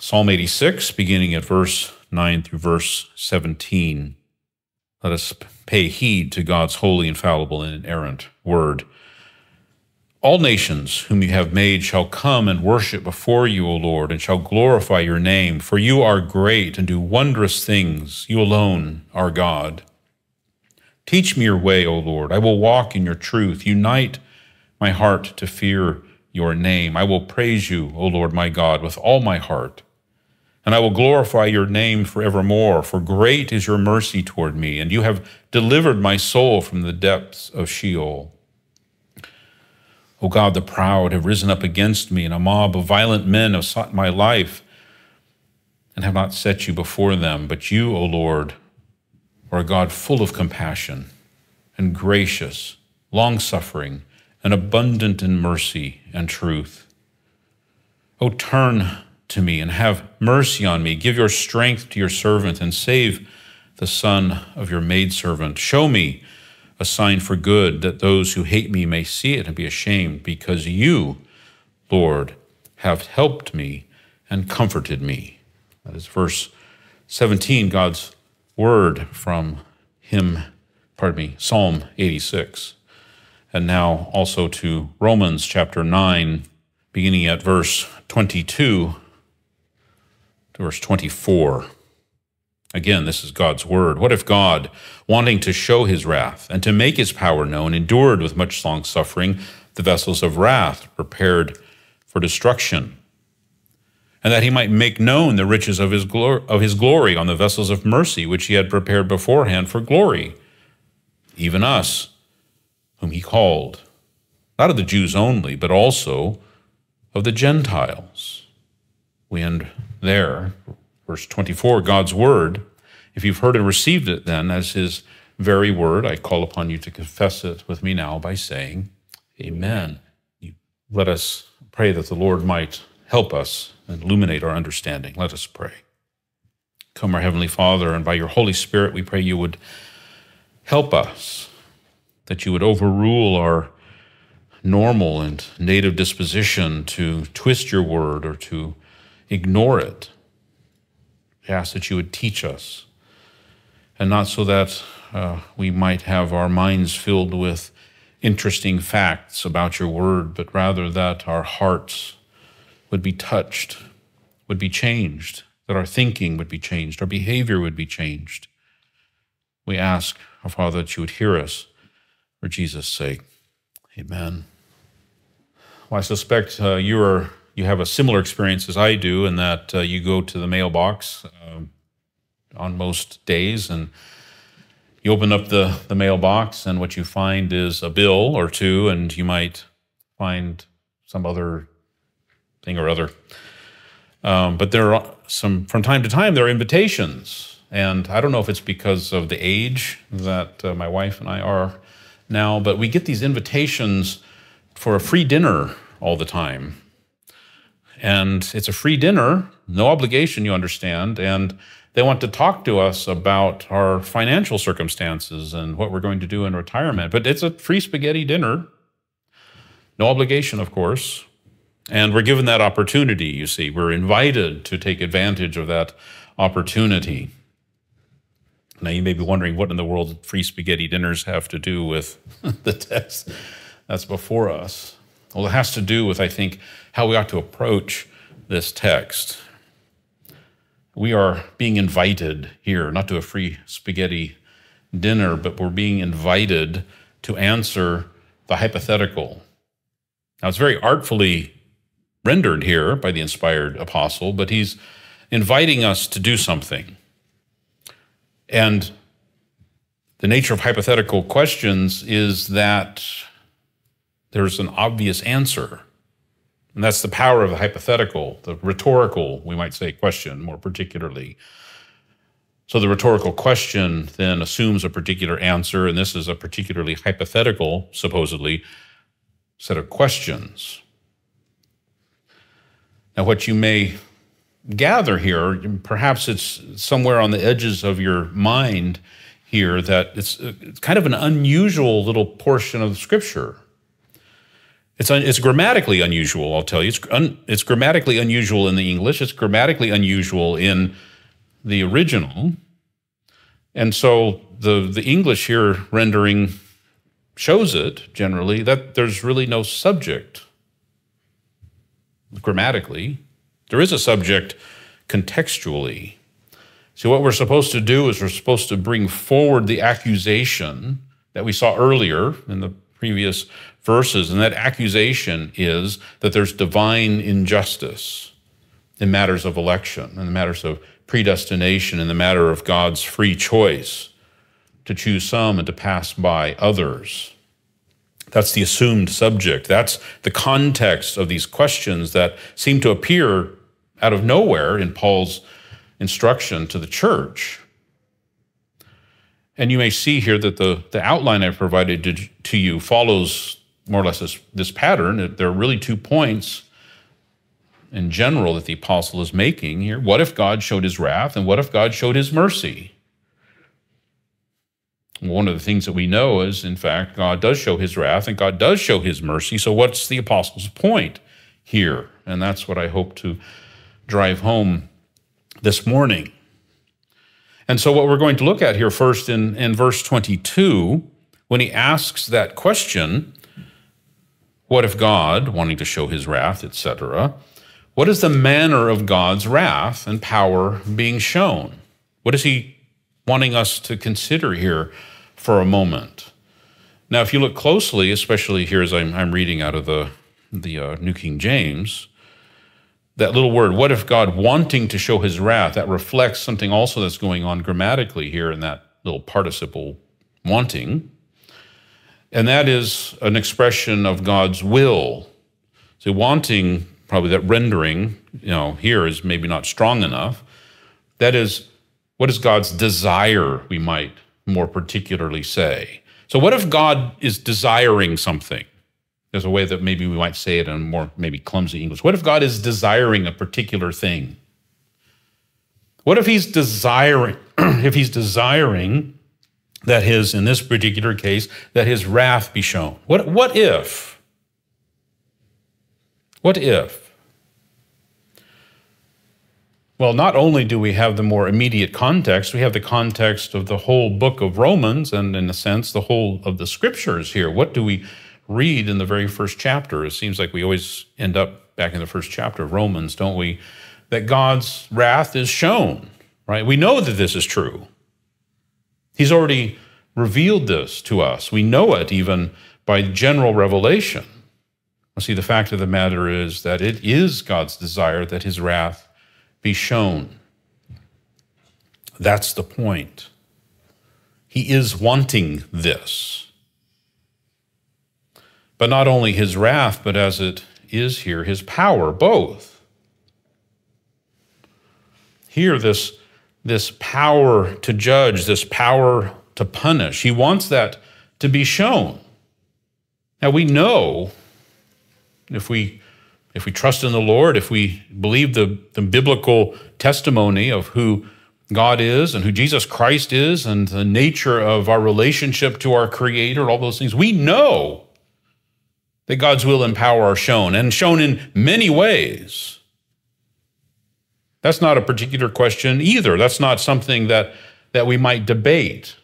Psalm 86, beginning at verse 9 through verse 17. Let us pay heed to God's holy, infallible, and inerrant word. All nations whom you have made shall come and worship before you, O Lord, and shall glorify your name, for you are great and do wondrous things. You alone are God. Teach me your way, O Lord. I will walk in your truth. Unite my heart to fear your name. I will praise you, O Lord my God, with all my heart. And I will glorify your name forevermore, for great is your mercy toward me, and you have delivered my soul from the depths of Sheol. O God, the proud have risen up against me, and a mob of violent men have sought my life and have not set you before them. But you, O Lord, are a God full of compassion and gracious, long suffering, and abundant in mercy and truth. O turn to me and have mercy on me. Give your strength to your servant and save the son of your maidservant. Show me a sign for good, that those who hate me may see it and be ashamed, because you, Lord, have helped me and comforted me. That is verse 17, God's word from hymn, pardon me, Psalm 86. And now also to Romans chapter 9, beginning at verse 22 to verse 24. Again, this is God's word. What if God, wanting to show his wrath and to make his power known, endured with much long suffering the vessels of wrath prepared for destruction, and that he might make known the riches of his, of his glory on the vessels of mercy which he had prepared beforehand for glory, even us, whom he called, not of the Jews only, but also of the Gentiles. We end there, Verse 24, God's word, if you've heard and received it then as his very word, I call upon you to confess it with me now by saying, Amen. Let us pray that the Lord might help us and illuminate our understanding. Let us pray. Come, our Heavenly Father, and by your Holy Spirit, we pray you would help us, that you would overrule our normal and native disposition to twist your word or to ignore it I ask that you would teach us, and not so that uh, we might have our minds filled with interesting facts about your word, but rather that our hearts would be touched, would be changed, that our thinking would be changed, our behavior would be changed. We ask, our Father, that you would hear us for Jesus' sake. Amen. Well, I suspect uh, you are you have a similar experience as I do in that uh, you go to the mailbox um, on most days and you open up the, the mailbox and what you find is a bill or two and you might find some other thing or other. Um, but there are some, from time to time, there are invitations. And I don't know if it's because of the age that uh, my wife and I are now, but we get these invitations for a free dinner all the time and it's a free dinner, no obligation, you understand. And they want to talk to us about our financial circumstances and what we're going to do in retirement. But it's a free spaghetti dinner, no obligation, of course. And we're given that opportunity, you see. We're invited to take advantage of that opportunity. Now, you may be wondering what in the world free spaghetti dinners have to do with the text that's before us. Well, it has to do with, I think, how we ought to approach this text. We are being invited here, not to a free spaghetti dinner, but we're being invited to answer the hypothetical. Now, it's very artfully rendered here by the inspired apostle, but he's inviting us to do something. And the nature of hypothetical questions is that there's an obvious answer. And that's the power of the hypothetical, the rhetorical, we might say, question more particularly. So the rhetorical question then assumes a particular answer, and this is a particularly hypothetical, supposedly, set of questions. Now, what you may gather here, perhaps it's somewhere on the edges of your mind here, that it's, uh, it's kind of an unusual little portion of Scripture. It's, un, it's grammatically unusual, I'll tell you. It's, un, it's grammatically unusual in the English, it's grammatically unusual in the original. And so the, the English here rendering shows it generally that there's really no subject grammatically. There is a subject contextually. See, what we're supposed to do is we're supposed to bring forward the accusation that we saw earlier in the previous verses. And that accusation is that there's divine injustice in matters of election, in the matters of predestination, in the matter of God's free choice to choose some and to pass by others. That's the assumed subject. That's the context of these questions that seem to appear out of nowhere in Paul's instruction to the church. And you may see here that the, the outline I've provided to, to you follows more or less this, this pattern. There are really two points in general that the apostle is making here. What if God showed his wrath, and what if God showed his mercy? One of the things that we know is, in fact, God does show his wrath and God does show his mercy. So, what's the apostle's point here? And that's what I hope to drive home this morning. And so, what we're going to look at here first in, in verse 22, when he asks that question, what if God, wanting to show his wrath, etc., what is the manner of God's wrath and power being shown? What is he wanting us to consider here for a moment? Now, if you look closely, especially here as I'm, I'm reading out of the, the uh, New King James, that little word, what if God wanting to show his wrath, that reflects something also that's going on grammatically here in that little participle wanting. And that is an expression of God's will. So wanting, probably that rendering, you know, here is maybe not strong enough. That is, what is God's desire, we might more particularly say. So what if God is desiring something? There's a way that maybe we might say it in more maybe clumsy English. What if God is desiring a particular thing? What if he's desiring, if he's desiring that his, in this particular case, that his wrath be shown? What, what if? What if? Well, not only do we have the more immediate context, we have the context of the whole book of Romans and, in a sense, the whole of the scriptures here. What do we read in the very first chapter. It seems like we always end up back in the first chapter of Romans, don't we? That God's wrath is shown, right? We know that this is true. He's already revealed this to us. We know it even by general revelation. Well, see, the fact of the matter is that it is God's desire that his wrath be shown. That's the point. He is wanting this. But not only his wrath, but as it is here, his power, both. Here, this, this power to judge, this power to punish, he wants that to be shown. Now, we know if we if we trust in the Lord, if we believe the, the biblical testimony of who God is and who Jesus Christ is and the nature of our relationship to our Creator, all those things, we know that God's will and power are shown, and shown in many ways. That's not a particular question either. That's not something that, that we might debate.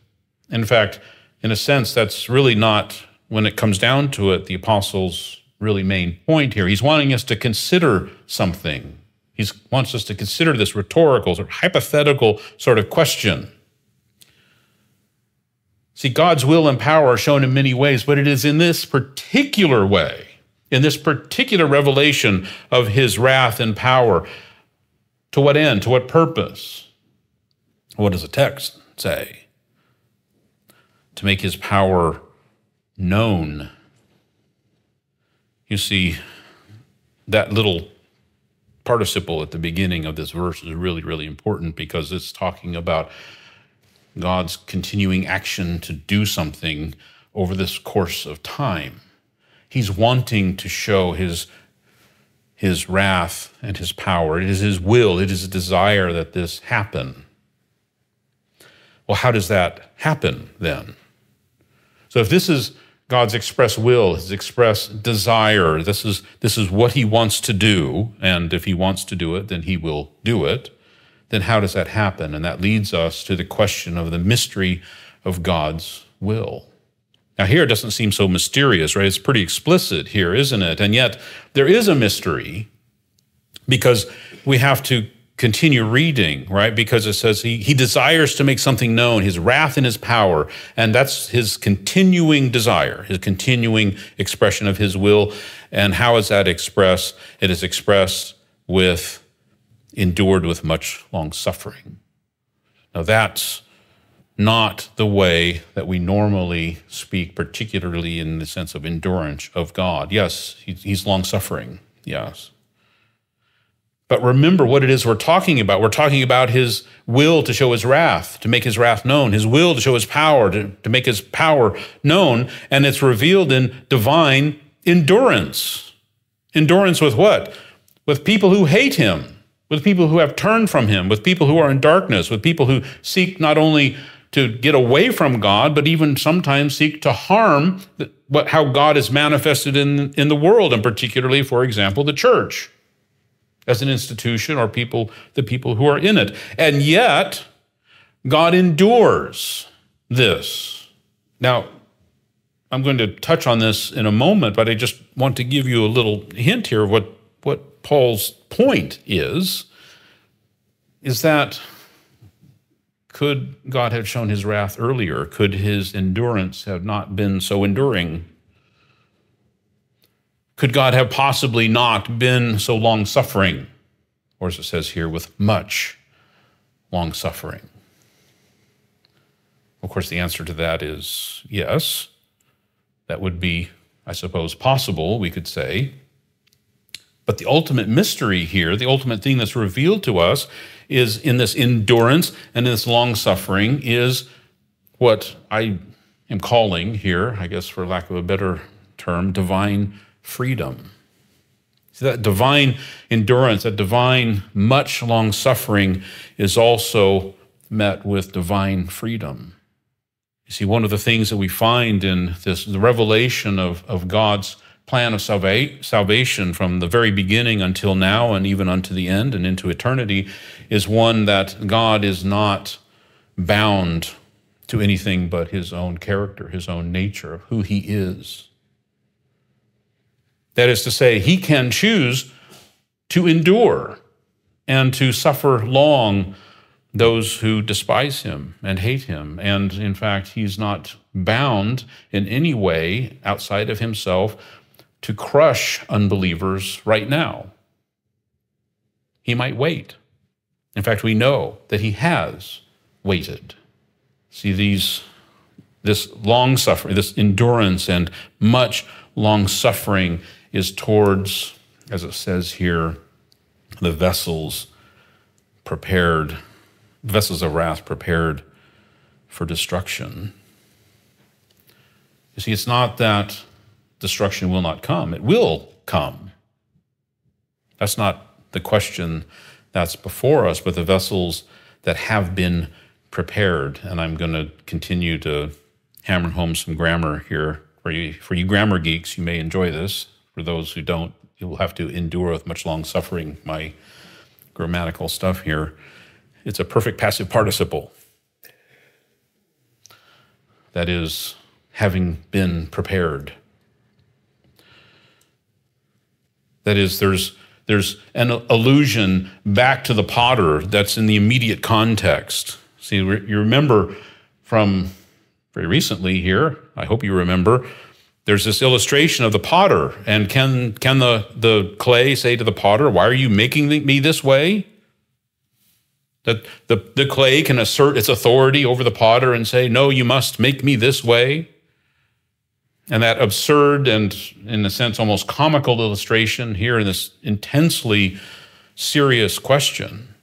In fact, in a sense, that's really not, when it comes down to it, the apostle's really main point here. He's wanting us to consider something. He wants us to consider this rhetorical or hypothetical sort of question. See, God's will and power are shown in many ways, but it is in this particular way, in this particular revelation of his wrath and power. To what end? To what purpose? What does the text say? To make his power known. You see, that little participle at the beginning of this verse is really, really important because it's talking about God's continuing action to do something over this course of time. He's wanting to show his, his wrath and his power. It is his will, it is a desire that this happen. Well, how does that happen then? So, if this is God's express will, his express desire. This is, this is what he wants to do. And if he wants to do it, then he will do it. Then how does that happen? And that leads us to the question of the mystery of God's will. Now, here it doesn't seem so mysterious, right? It's pretty explicit here, isn't it? And yet, there is a mystery because we have to continue reading, right? Because it says he, he desires to make something known, his wrath and his power. And that's his continuing desire, his continuing expression of his will. And how is that expressed? It is expressed with endured with much long suffering. Now, that's not the way that we normally speak, particularly in the sense of endurance of God. Yes, he's long suffering, yes. But remember what it is we're talking about. We're talking about his will to show his wrath, to make his wrath known, his will to show his power, to, to make his power known. And it's revealed in divine endurance. Endurance with what? With people who hate him, with people who have turned from him, with people who are in darkness, with people who seek not only to get away from God, but even sometimes seek to harm what, how God is manifested in, in the world, and particularly, for example, the church as an institution or people, the people who are in it. And yet, God endures this. Now, I'm going to touch on this in a moment, but I just want to give you a little hint here of what, what Paul's point is, is that could God have shown his wrath earlier? Could his endurance have not been so enduring? Could God have possibly not been so long suffering? Or as it says here, with much long suffering? Of course, the answer to that is yes. That would be, I suppose, possible, we could say. But the ultimate mystery here, the ultimate thing that's revealed to us, is in this endurance and this long suffering, is what I am calling here, I guess for lack of a better term, divine freedom. See, that divine endurance, that divine, much long suffering is also met with divine freedom. You see, one of the things that we find in this, the revelation of, of God's plan of salva- salvation from the very beginning until now and even unto the end and into eternity is one that God is not bound to anything but his own character, his own nature, of who he is. That is to say, he can choose to endure and to suffer long those who despise him and hate him. And in fact, he's not bound in any way outside of himself to crush unbelievers right now. He might wait. In fact, we know that he has waited. See, these, this long suffering, this endurance and much long suffering is towards, as it says here, the vessels prepared, vessels of wrath prepared for destruction. You see, it's not that destruction will not come, it will come. That's not the question that's before us, but the vessels that have been prepared. And I'm going to continue to hammer home some grammar here. For you, for you grammar geeks, you may enjoy this. For those who don't, you will have to endure with much long suffering my grammatical stuff here. It's a perfect passive participle. That is, having been prepared. That is, there's, there's an allusion back to the potter that's in the immediate context. See, you remember from very recently here, I hope you remember, there's this illustration of the potter. And can, can the, the clay say to the potter, Why are you making me this way? That the, the clay can assert its authority over the potter and say, No, you must make me this way. And that absurd and, in a sense, almost comical illustration here in this intensely serious question.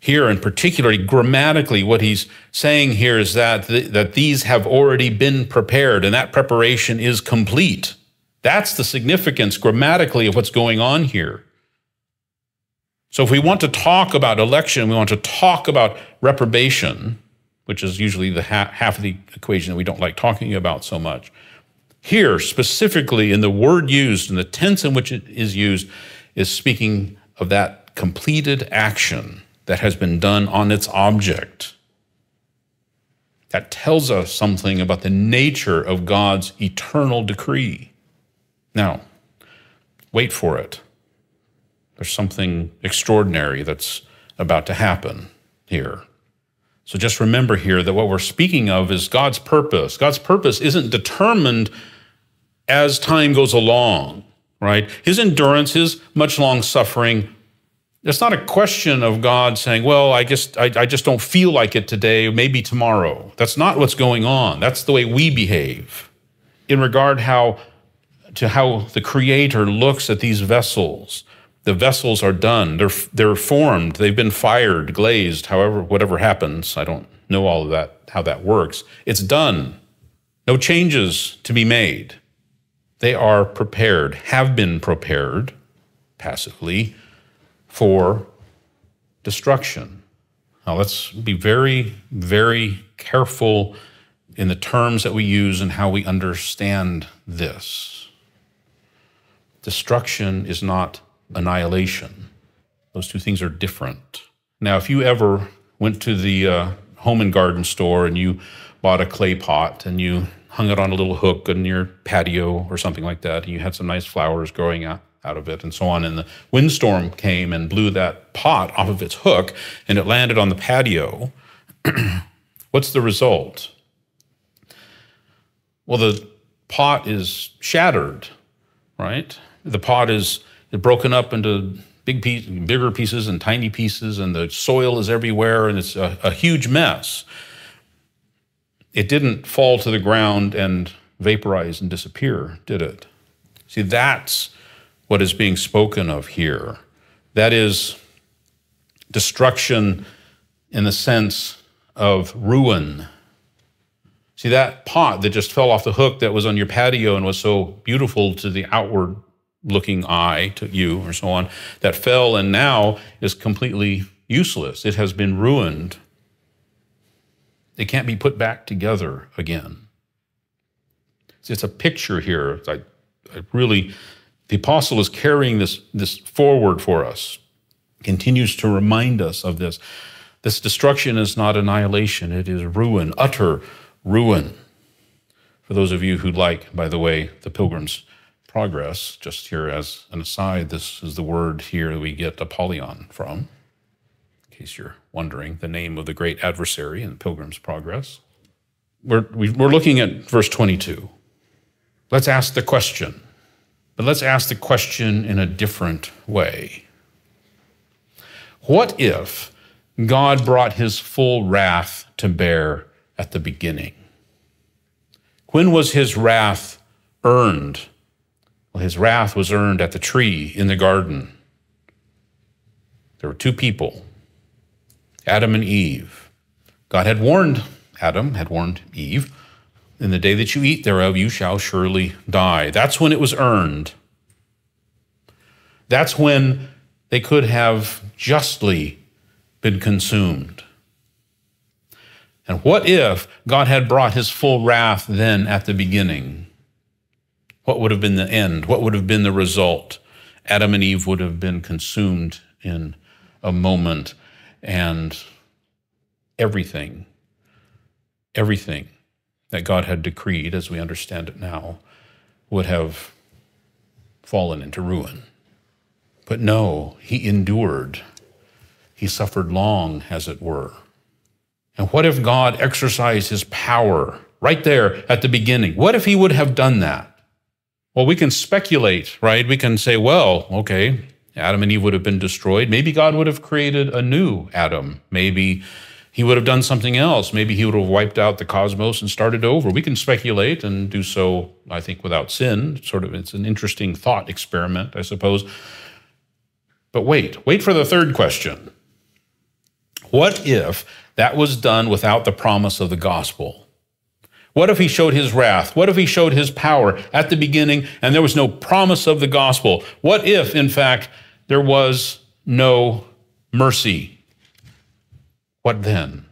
Here and particularly grammatically what he's saying here is that th- that these have already been prepared and that preparation is complete. That's the significance grammatically of what's going on here. So if we want to talk about election we want to talk about reprobation which is usually the ha- half of the equation that we don't like talking about so much. Here, specifically in the word used and the tense in which it is used, is speaking of that completed action that has been done on its object. That tells us something about the nature of God's eternal decree. Now, wait for it. There's something extraordinary that's about to happen here. So just remember here that what we're speaking of is God's purpose. God's purpose isn't determined as time goes along, right? His endurance, his much long suffering, it's not a question of God saying, well, I just, I, I just don't feel like it today, maybe tomorrow. That's not what's going on. That's the way we behave in regard how, to how the Creator looks at these vessels. The vessels are done. They're, they're formed. They've been fired, glazed, however, whatever happens. I don't know all of that, how that works. It's done. No changes to be made. They are prepared, have been prepared passively for destruction. Now, let's be very, very careful in the terms that we use and how we understand this. Destruction is not annihilation. Those two things are different. Now, if you ever went to the uh, home and garden store and you bought a clay pot and you hung it on a little hook in your patio or something like that, and you had some nice flowers growing out, out of it and so on. And the windstorm came and blew that pot off of its hook and it landed on the patio. What's the result? Well, the pot is shattered, right? The pot is broken up into big piece, bigger pieces and tiny pieces, and the soil is everywhere, and it's a, a huge mess. It didn't fall to the ground and vaporize and disappear, did it? See, that's what is being spoken of here. That is destruction in the sense of ruin. See, that pot that just fell off the hook that was on your patio and was so beautiful to the outward looking eye, to you, or so on, that fell and now is completely useless. It has been ruined. It can't be put back together again. It's a picture here. I, I really the apostle is carrying this, this forward for us, continues to remind us of this. This destruction is not annihilation, it is ruin, utter ruin. For those of you who like, by the way, the Pilgrim's Progress, just here as an aside, this is the word here we get Apollyon from, in case you're wondering, the name of the great adversary in the Pilgrim's Progress. We're, we're looking at verse 22. Let's ask the question but let's ask the question in a different way. What if God brought his full wrath to bear at the beginning? When was his wrath earned? His wrath was earned at the tree in the garden. There were two people, Adam and Eve. God had warned Adam, had warned Eve in the day that you eat thereof, you shall surely die. That's when it was earned. That's when they could have justly been consumed. And what if God had brought his full wrath then at the beginning? What would have been the end? What would have been the result? Adam and Eve would have been consumed in a moment, and everything, everything that God had decreed, as we understand it now, would have fallen into ruin. But no, he endured. He suffered long, as it were. And what if God exercised his power right there at the beginning? What if he would have done that? Well, we can speculate, right? We can say, well, okay, Adam and Eve would have been destroyed. Maybe God would have created a new Adam. Maybe he would have done something else. Maybe he would have wiped out the cosmos and started over. We can speculate and do so, I think, without sin. Sort of, it's an interesting thought experiment, I suppose. But wait, wait for the third question. What if that was done without the promise of the gospel? What if he showed his wrath? What if he showed his power at the beginning and there was no promise of the gospel? What if, in fact, there was no mercy what then?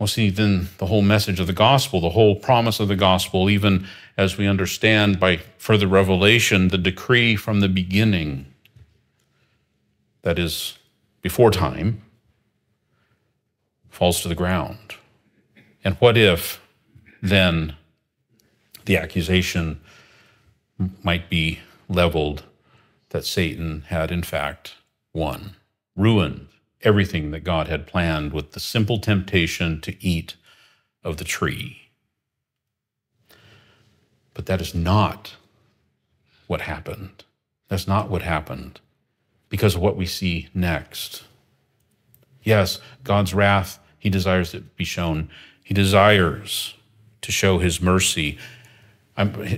Well, see, then the whole message of the gospel, the whole promise of the gospel, even as we understand by further revelation the decree from the beginning, that is, before time, falls to the ground. And what if then the accusation might be leveled that Satan had, in fact, won, ruined everything that God had planned with the simple temptation to eat of the tree. But that is not what happened. That's not what happened because of what we see next. Yes, God's wrath, he desires it be shown. He desires to show his mercy,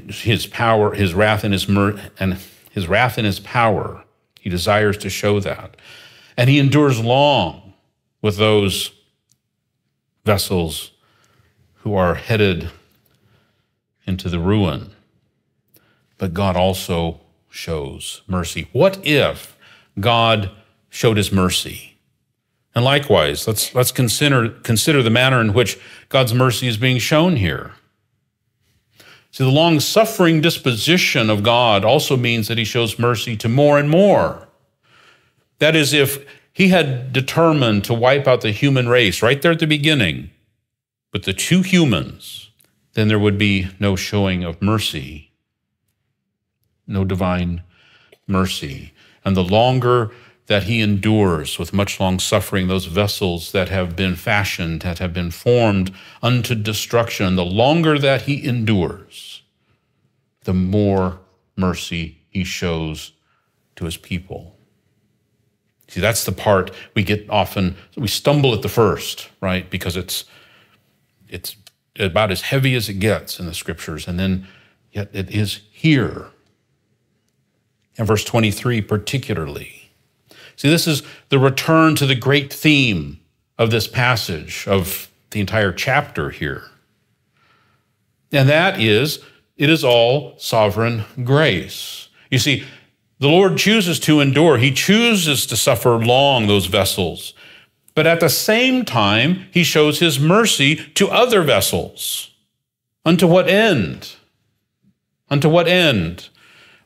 his power, his wrath and his mer- and his wrath and his power. He desires to show that. And he endures long with those vessels who are headed into the ruin. But God also shows mercy. What if God showed his mercy? And likewise, let's, let's consider, consider the manner in which God's mercy is being shown here. See, the long suffering disposition of God also means that he shows mercy to more and more. That is, if he had determined to wipe out the human race right there at the beginning with the two humans, then there would be no showing of mercy, no divine mercy. And the longer that he endures with much long suffering those vessels that have been fashioned, that have been formed unto destruction, the longer that he endures, the more mercy he shows to his people. See, that's the part we get often, we stumble at the first, right? Because it's, it's about as heavy as it gets in the scriptures. And then yet it is here. And verse 23 particularly. See, this is the return to the great theme of this passage, of the entire chapter here. And that is, it is all sovereign grace. You see, the Lord chooses to endure. He chooses to suffer long those vessels. But at the same time, he shows his mercy to other vessels. Unto what end? Unto what end?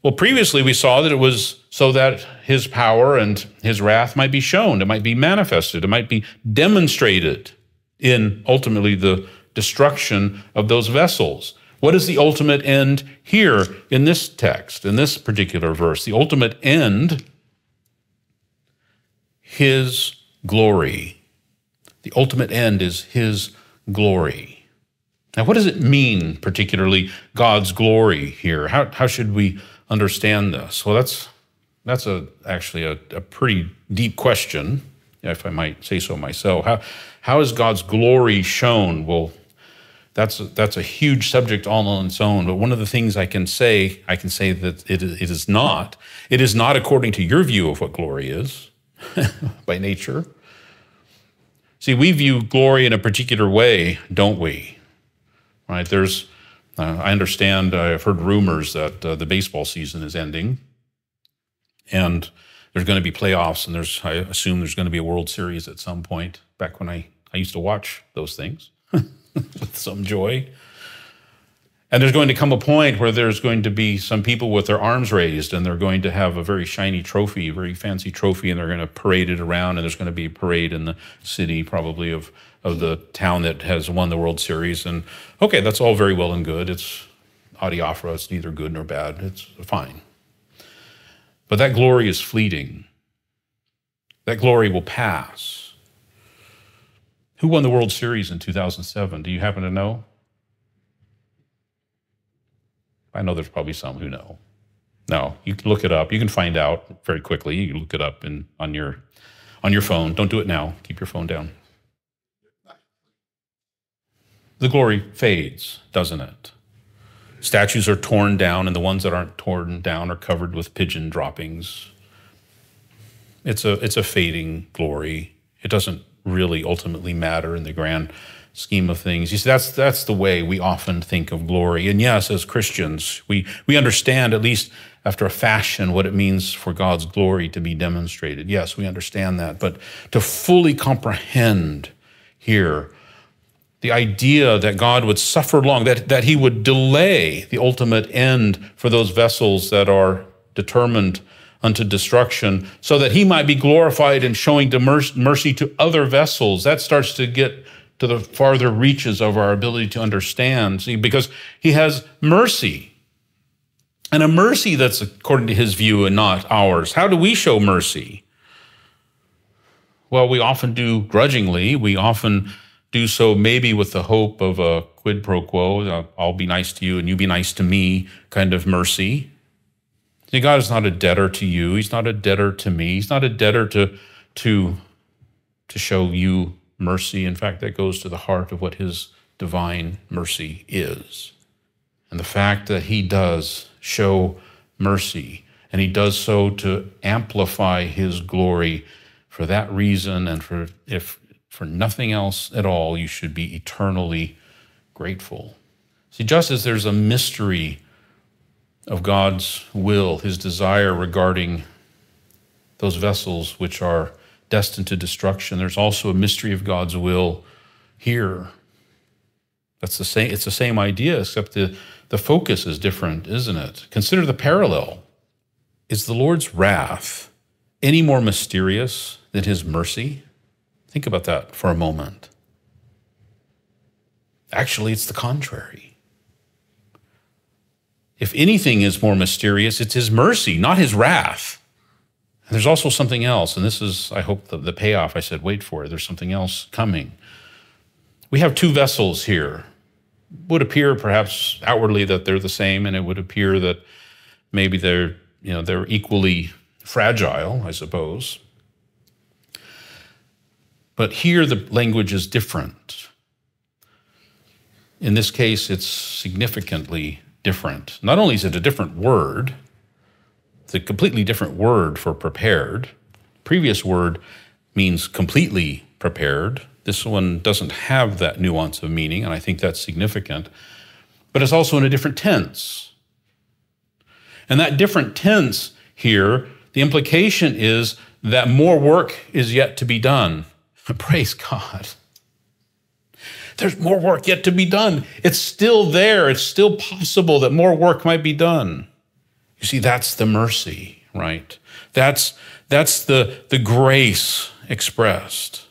Well, previously we saw that it was so that his power and his wrath might be shown, it might be manifested, it might be demonstrated in ultimately the destruction of those vessels. What is the ultimate end here in this text, in this particular verse? The ultimate end, his glory. The ultimate end is his glory. Now, what does it mean, particularly God's glory here? How, how should we understand this? Well, that's, that's a, actually a, a pretty deep question, if I might say so myself. How, how is God's glory shown? Well, that's a, that's a huge subject all on its own. But one of the things I can say, I can say that it, it is not. It is not according to your view of what glory is by nature. See, we view glory in a particular way, don't we? Right? There's, uh, I understand, uh, I've heard rumors that uh, the baseball season is ending, and there's going to be playoffs, and there's, I assume, there's going to be a World Series at some point. Back when I, I used to watch those things with some joy. And there's going to come a point where there's going to be some people with their arms raised and they're going to have a very shiny trophy, very fancy trophy, and they're going to parade it around. And there's going to be a parade in the city, probably of, of the town that has won the World Series. And okay, that's all very well and good. It's adiaphora, it's neither good nor bad, it's fine. But that glory is fleeting, that glory will pass. Who won the World Series in 2007? Do you happen to know? I know there's probably some who know. No, you can look it up. You can find out very quickly. You can look it up in, on your on your phone. Don't do it now. Keep your phone down. The glory fades, doesn't it? Statues are torn down, and the ones that aren't torn down are covered with pigeon droppings. It's a it's a fading glory. It doesn't really ultimately matter in the grand scheme of things. You see, that's that's the way we often think of glory. And yes, as Christians, we we understand at least after a fashion what it means for God's glory to be demonstrated. Yes, we understand that, but to fully comprehend here the idea that God would suffer long, that, that he would delay the ultimate end for those vessels that are determined unto destruction, so that he might be glorified in showing mercy to other vessels. That starts to get to the farther reaches of our ability to understand, see, because he has mercy. And a mercy that's according to his view and not ours. How do we show mercy? Well, we often do grudgingly. We often do so maybe with the hope of a quid pro quo, uh, I'll be nice to you and you be nice to me kind of mercy. See, God is not a debtor to you. He's not a debtor to me. He's not a debtor to, to, to show you mercy. In fact, that goes to the heart of what his divine mercy is. And the fact that he does show mercy, and he does so to amplify his glory for that reason and for if for nothing else at all, you should be eternally grateful. See, just as there's a mystery of God's will, his desire regarding those vessels which are destined to destruction, there's also a mystery of God's will here. That's the same, it's the same idea, except the, the focus is different, isn't it? Consider the parallel. Is the Lord's wrath any more mysterious than his mercy? Think about that for a moment. Actually, it's the contrary. If anything is more mysterious, it's his mercy, not his wrath. And there's also something else, and this is, I hope, the, the payoff. I said, wait for it. There's something else coming. We have two vessels here. Would appear perhaps outwardly that they're the same, and it would appear that maybe they're, you know, they're equally fragile, I suppose. But here the language is different. In this case, it's significantly different. Not only is it a different word, it's a completely different word for prepared. Previous word means completely prepared. This one doesn't have that nuance of meaning, and I think that's significant. But it's also in a different tense. And that different tense here, the implication is that more work is yet to be done. Praise God. There's more work yet to be done. It's still there. It's still possible that more work might be done. You see, that's the mercy, right? That's, that's the, the grace expressed.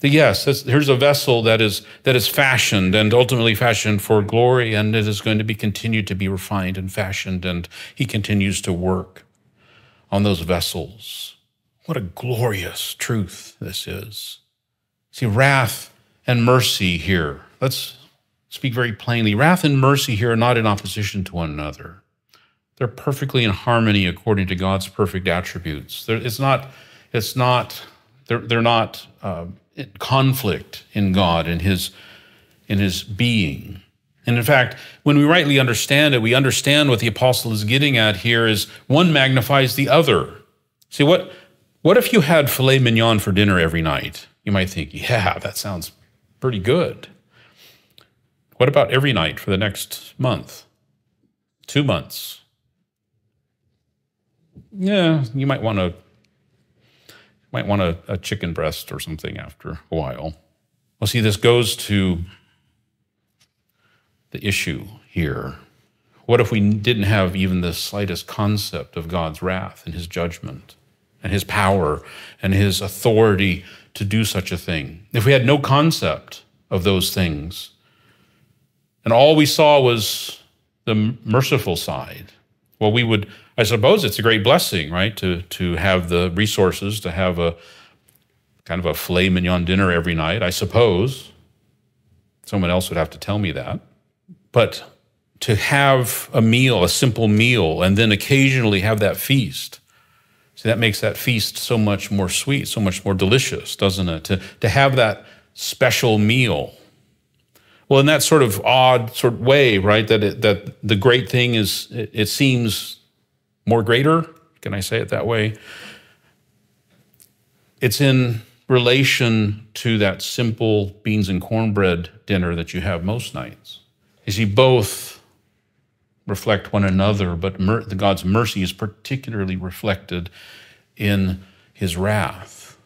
The, yes, here's a vessel that is, that is fashioned and ultimately fashioned for glory, and it is going to be continued to be refined and fashioned, and he continues to work on those vessels. What a glorious truth this is. See, wrath and mercy here. Let's speak very plainly. Wrath and mercy here are not in opposition to one another. They're perfectly in harmony according to God's perfect attributes. it's not, it's not, they're, they're not uh, in conflict in God and his, in his being. And in fact, when we rightly understand it, we understand what the apostle is getting at here is one magnifies the other. See, what, what if you had filet mignon for dinner every night? You might think, yeah, that sounds pretty good. What about every night for the next month? Two months? Yeah, you might want to might want a, a chicken breast or something after a while. Well, see, this goes to the issue here. What if we didn't have even the slightest concept of God's wrath and his judgment and his power and his authority to do such a thing, if we had no concept of those things, and all we saw was the merciful side, well, we would, I suppose it's a great blessing, right, to, to have the resources, to have a kind of a filet mignon dinner every night, I suppose. Someone else would have to tell me that. But to have a meal, a simple meal, and then occasionally have that feast See, that makes that feast so much more sweet, so much more delicious, doesn't it? To, to have that special meal. Well, in that sort of odd sort of way, right? That it, that the great thing is, it, it seems more greater. Can I say it that way? It's in relation to that simple beans and cornbread dinner that you have most nights. You see, both reflect one another, but mer- God's mercy is particularly reflected in his wrath.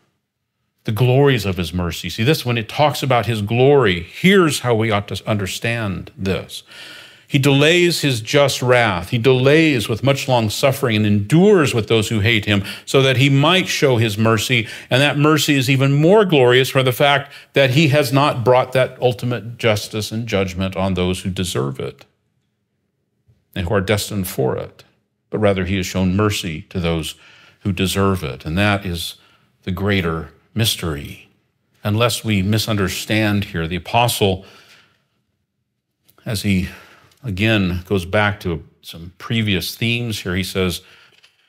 the glories of his mercy. See, this when it talks about his glory, here's how we ought to understand this. He delays his just wrath. He delays with much long suffering and endures with those who hate him so that he might show his mercy. And that mercy is even more glorious for the fact that he has not brought that ultimate justice and judgment on those who deserve it and who are destined for it, but rather he has shown mercy to those who deserve it. And that is the greater mystery. Unless we misunderstand here, the apostle, as he again goes back to some previous themes here, he says,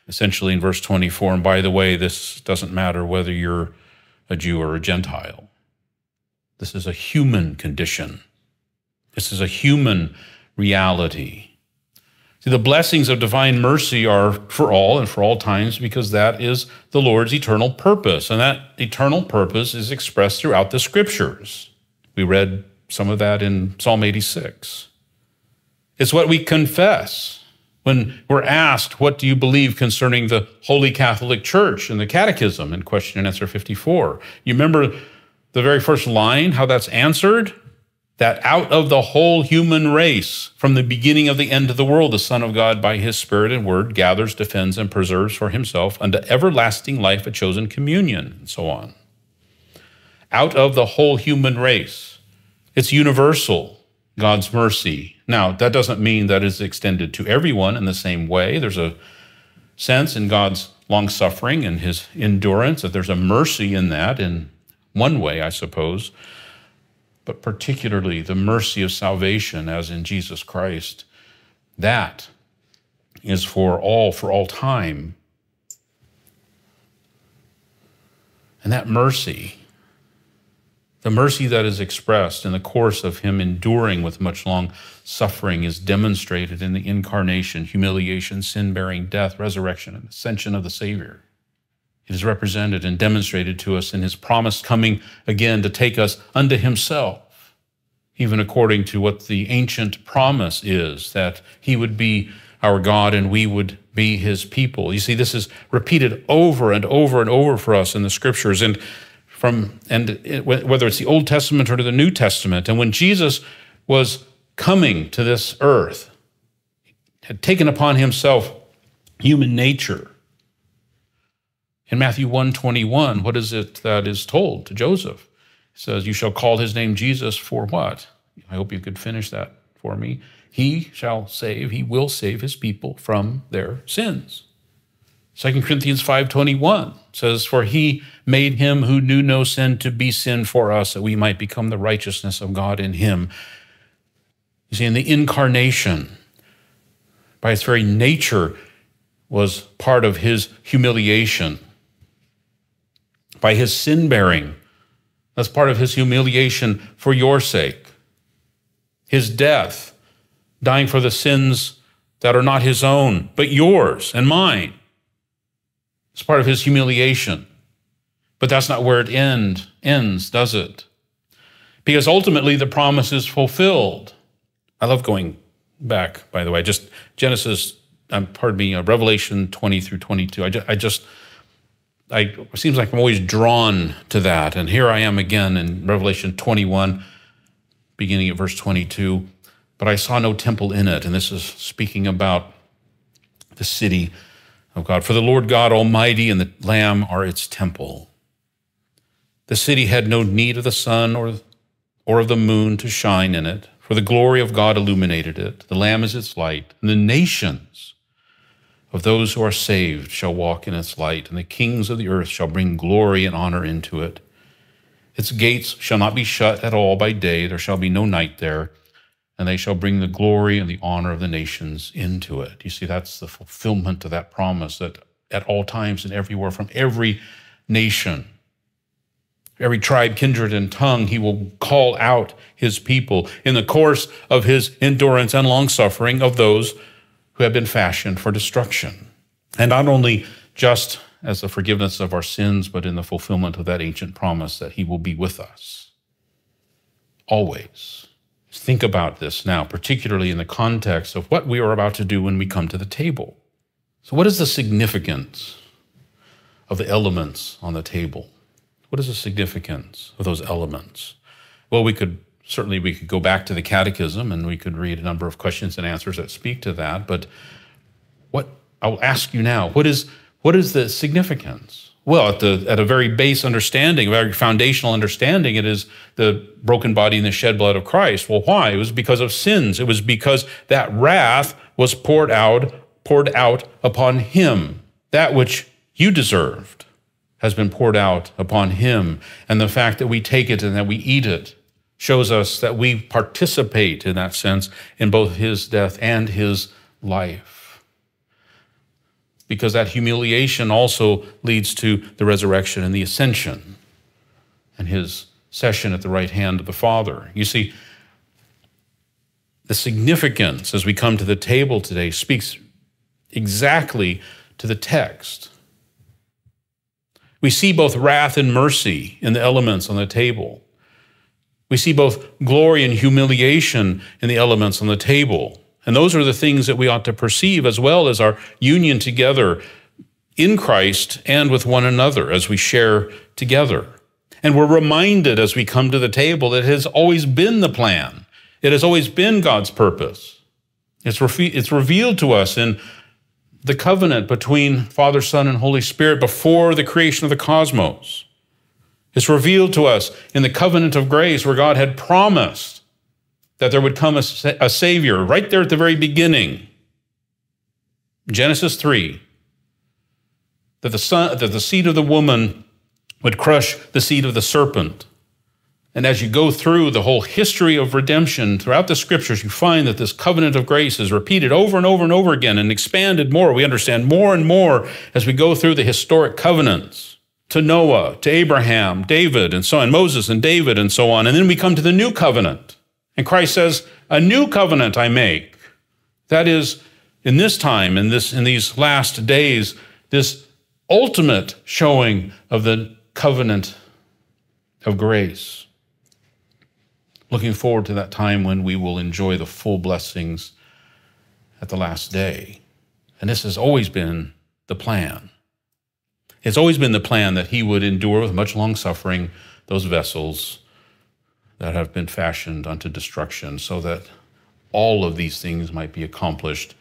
essentially in verse 24, and by the way, this doesn't matter whether you're a Jew or a Gentile. This is a human condition. This is a human reality. See, the blessings of divine mercy are for all and for all times because that is the Lord's eternal purpose. And that eternal purpose is expressed throughout the scriptures. We read some of that in Psalm 86. It's what we confess when we're asked, What do you believe concerning the Holy Catholic Church in the Catechism in question and answer 54? You remember the very first line, how that's answered? That out of the whole human race, from the beginning of the end of the world, the Son of God, by his Spirit and Word, gathers, defends, and preserves for himself unto everlasting life a chosen communion, and so on. Out of the whole human race. It's universal, God's mercy. Now, that doesn't mean that it's extended to everyone in the same way. There's a sense in God's long suffering and his endurance that there's a mercy in that, in one way, I suppose but particularly the mercy of salvation as in Jesus Christ. That is for all, for all time. And that mercy, the mercy that is expressed in the course of him enduring with much long suffering, is demonstrated in the incarnation, humiliation, sin bearing, death, resurrection, and ascension of the Savior. It is represented and demonstrated to us in his promise coming again to take us unto himself, even according to what the ancient promise is that he would be our God and we would be his people. You see, this is repeated over and over and over for us in the scriptures. And from and whether it's the Old Testament or the New Testament, and when Jesus was coming to this earth, had taken upon himself human nature, in Matthew 121, what is it that is told to Joseph? It says, You shall call his name Jesus for what? I hope you could finish that for me. He shall save, he will save his people from their sins. 2 Corinthians 5:21 says for he made him who knew no sin to be sin for us that we might become the righteousness of God in him. You see in the incarnation by its very nature was part of his humiliation by his sin bearing. That's part of his humiliation for your sake. His death, dying for the sins that are not his own, but yours and mine. It's part of his humiliation. But that's not where it end, ends, does it? Because ultimately the promise is fulfilled. I love going back, by the way, just Genesis, um, pardon me, uh, Revelation 20 through 22. I just, I just I, it seems like I'm always drawn to that. And here I am again in Revelation 21, beginning at verse 22. But I saw no temple in it. And this is speaking about the city of God. For the Lord God Almighty and the Lamb are its temple. The city had no need of the sun or, or of the moon to shine in it, for the glory of God illuminated it. The Lamb is its light. And the nations of those who are saved shall walk in its light, and the kings of the earth shall bring glory and honor into it. Its gates shall not be shut at all by day, there shall be no night there, and they shall bring the glory and the honor of the nations into it. You see, that's the fulfillment of that promise that at all times and everywhere, from every nation, every tribe, kindred, and tongue, he will call out his people in the course of his endurance and long suffering of those who have been fashioned for destruction. And not only just as the forgiveness of our sins, but in the fulfillment of that ancient promise that he will be with us always. Think about this now, particularly in the context of what we are about to do when we come to the table. So, what is the significance of the elements on the table? What is the significance of those elements? Well, we could certainly we could go back to the catechism and we could read a number of questions and answers that speak to that, but what I'll ask you now, what is what is the significance? Well, at the at a very base understanding, a very foundational understanding, it is the broken body and the shed blood of Christ. Well, why? It was because of sins. It was because that wrath was poured out, poured out upon him. That which you deserved has been poured out upon him. And the fact that we take it and that we eat it shows us that we participate in that sense in both his death and his life because that humiliation also leads to the resurrection and the ascension and his session at the right hand of the Father. You see, the significance as we come to the table today speaks exactly to the text. We see both wrath and mercy in the elements on the table. We see both glory and humiliation in the elements on the table. And those are the things that we ought to perceive as well as our union together in Christ and with one another as we share together. And we're reminded as we come to the table that it has always been the plan. It has always been God's purpose. It's, it's revealed to us in the covenant between Father, Son, and Holy Spirit before the creation of the cosmos. It's revealed to us in the covenant of grace where God had promised that there would come a, a Savior right there at the very beginning. Genesis 3 that the, son, that the seed of the woman would crush the seed of the serpent. And as you go through the whole history of redemption throughout the scriptures, you find that this covenant of grace is repeated over and over and over again and expanded more. We understand more and more as we go through the historic covenants to Noah, to Abraham, David, and so on, Moses and David, and so on. And then we come to the new covenant and Christ says, A new covenant I make. That is, in this time, in, this, in these last days, this ultimate showing of the covenant of grace. Looking forward to that time when we will enjoy the full blessings at the last day. And this has always been the plan. It's always been the plan that he would endure with much long suffering those vessels that have been fashioned unto destruction, so that all of these things might be accomplished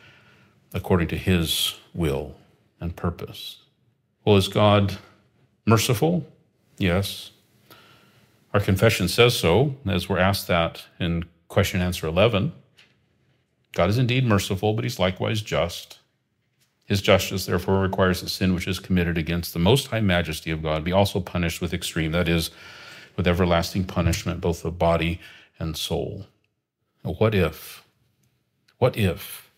according to his will and purpose. Well, is God merciful? Yes. Our confession says so, as we're asked that in question answer 11. God is indeed merciful, but he's likewise just. His justice, therefore, requires that sin which is committed against the most high majesty of God be also punished with extreme, that is, with everlasting punishment, both of body and soul. What if? What if?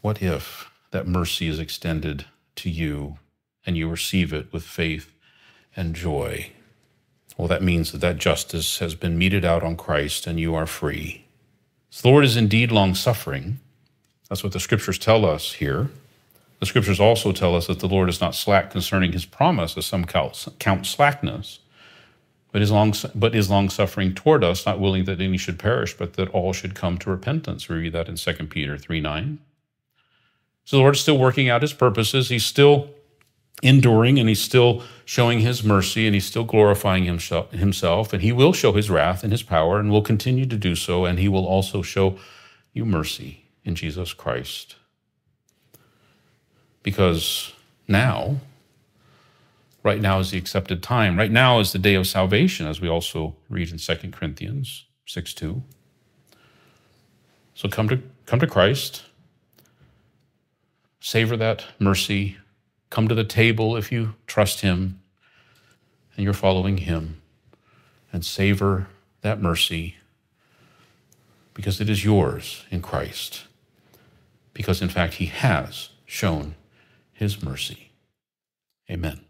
What if that mercy is extended to you and you receive it with faith and joy? Well, that means that that justice has been meted out on Christ and you are free. So the Lord is indeed long suffering. That's what the scriptures tell us here. The scriptures also tell us that the Lord is not slack concerning his promise, as some count slackness, but is long but is long suffering toward us, not willing that any should perish, but that all should come to repentance. We read that in 2 Peter 3 9. So the Lord's still working out his purposes. He's still enduring and he's still showing his mercy and he's still glorifying himself. And he will show his wrath and his power and will continue to do so. And he will also show you mercy in Jesus Christ. Because now, Right now is the accepted time. Right now is the day of salvation, as we also read in 2 Corinthians 6 2. So come to, come to Christ, savor that mercy, come to the table if you trust Him and you're following Him, and savor that mercy because it is yours in Christ. Because in fact, He has shown His mercy. Amen.